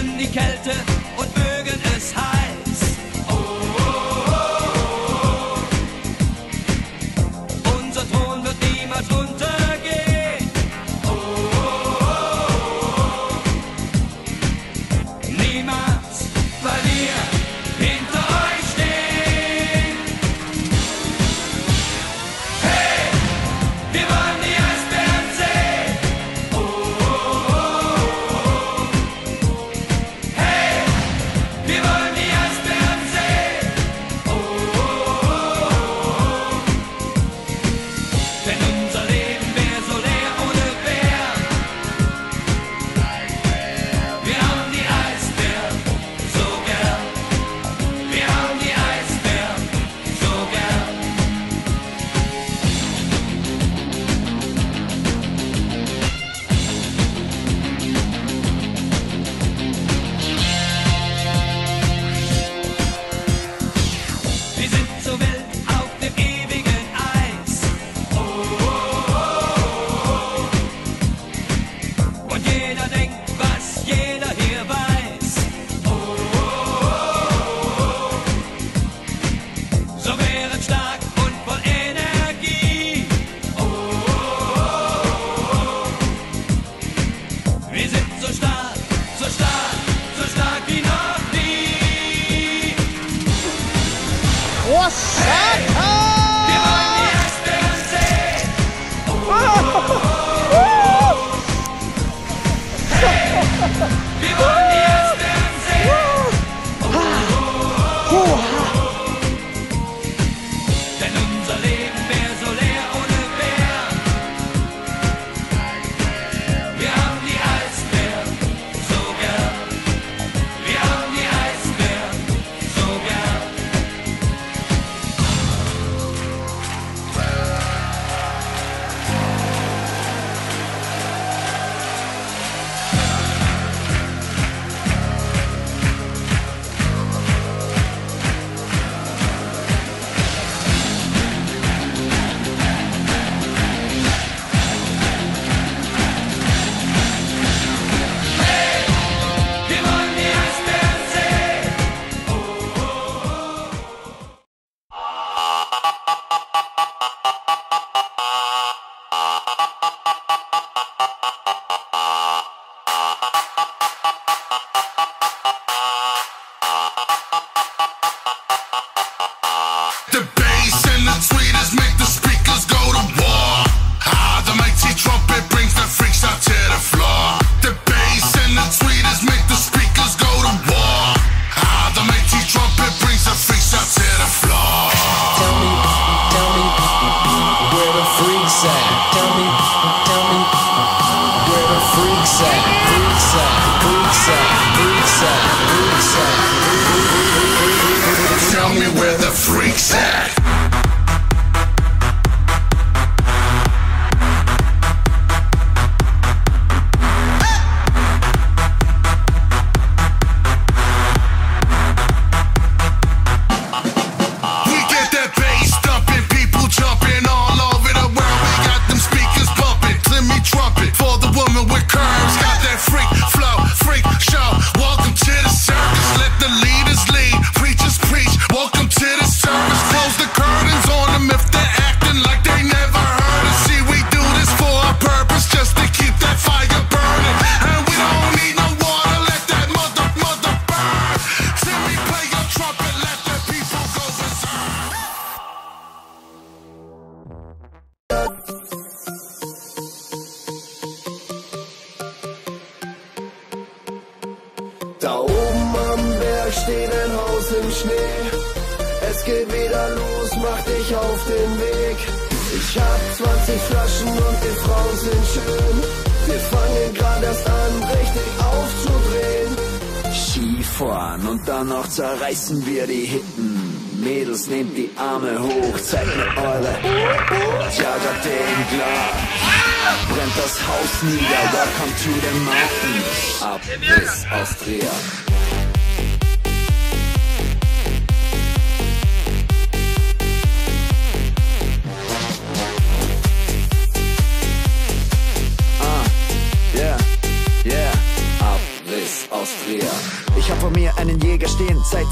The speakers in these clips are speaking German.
in die Kälte. you steht ein Haus im Schnee. Es geht wieder los, mach dich auf den Weg. Ich hab 20 Flaschen und die Frauen sind schön. Wir fangen gerade erst an, richtig aufzudrehen. Skifahren und dann noch zerreißen wir die Hitten. Mädels, nehmt die Arme hoch, zeigt mir eure Jagger den Glas. Brennt das Haus nieder, welcome to the mountains. Ab bis Austria.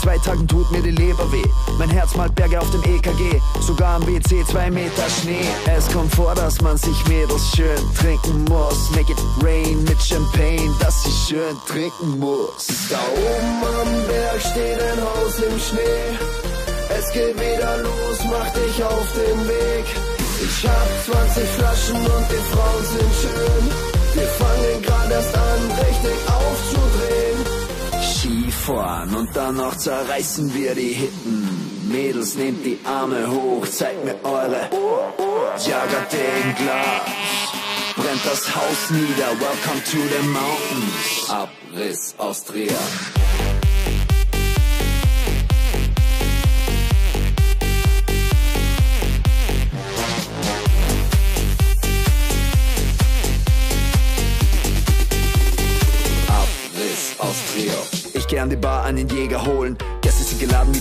Zwei Tagen tut mir die Leber weh. Mein Herz malt Berge auf dem EKG, sogar am WC zwei Meter Schnee. Es kommt vor, dass man sich Mädels schön trinken muss. Make it rain mit Champagne, dass sie schön trinken muss. Da oben am Berg steht ein Haus im Schnee. Es geht wieder los, mach dich auf den Weg. Ich hab 20 Flaschen und die Frauen sind schön. Wir Skifahren und dann noch zerreißen wir die Hitten. Mädels, nehmt die Arme hoch, zeigt mir eure Jagger den Glas. Brennt das Haus nieder, welcome to the mountains. Abriss Austria.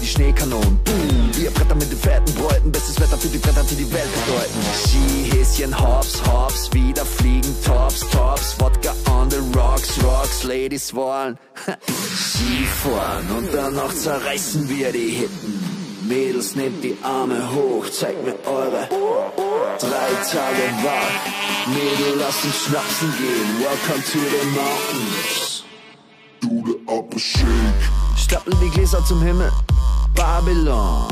Die Schneekanonen. Boom, wir brettern mit den fetten Bräuten. Bestes Wetter für die Bretter, die die Welt bedeuten. Skihäschen, Hops, Hops, wieder fliegen, Tops, Tops. Wodka on the rocks, Rocks, Ladies wollen Skifahren und dann noch zerreißen wir die Hitten. Mädels, nehmt die Arme hoch, zeigt mir eure drei Tage wach. Mädel, lass uns schnapsen gehen. Welcome to the mountains. Do the upper shake. Stapeln die Gläser zum Himmel. Babylon.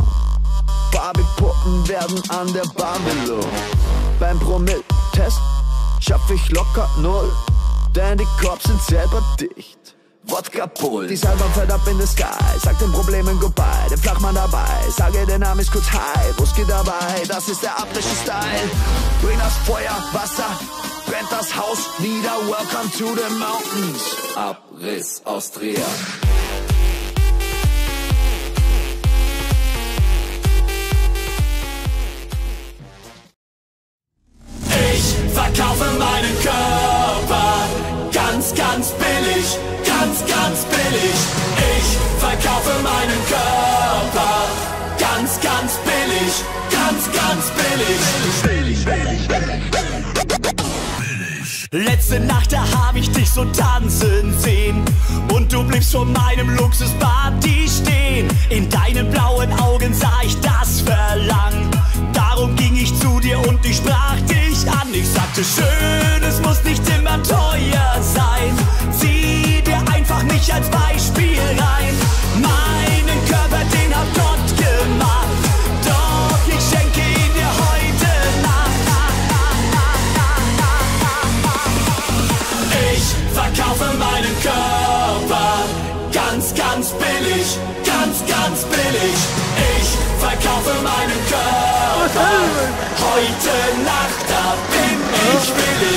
Barbie-Puppen werden an der Babylon. Beim Promille-Test schaff ich locker null. Denn die Cops sind selber dicht. Wodka Pull. Die Salbern fällt ab in the sky. Sag den Problemen goodbye. Den Flachmann dabei. Sage, der Name ist kurz high. Wusste dabei. Das ist der abrische Style. Bring das Feuer, Wasser. Brennt das Haus nieder. Welcome to the mountains. Abriss Austria. Letzte Nacht, da hab ich dich so tanzen sehen und du bliebst vor meinem Luxusparty stehen. In deinen blauen Augen sah ich das Verlangen. Darum ging ich zu dir und ich sprach dich an. Ich sagte, schön, es muss nicht immer teuer sein. Zieh dir einfach mich als Beispiel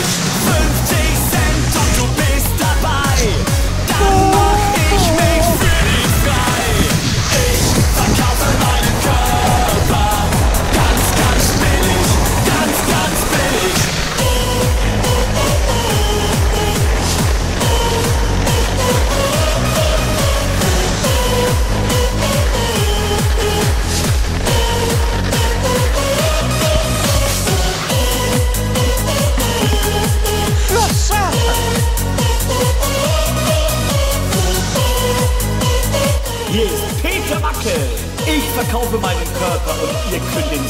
Peace.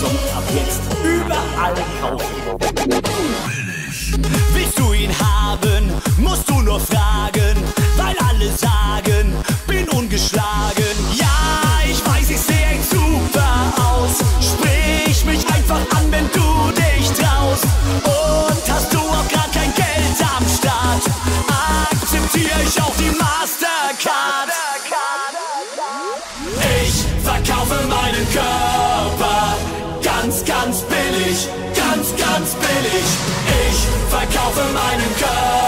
Samsung ab jetzt überall kaufen. Willst du ihn haben, musst du nur fragen. Verkaufe meinen Körper.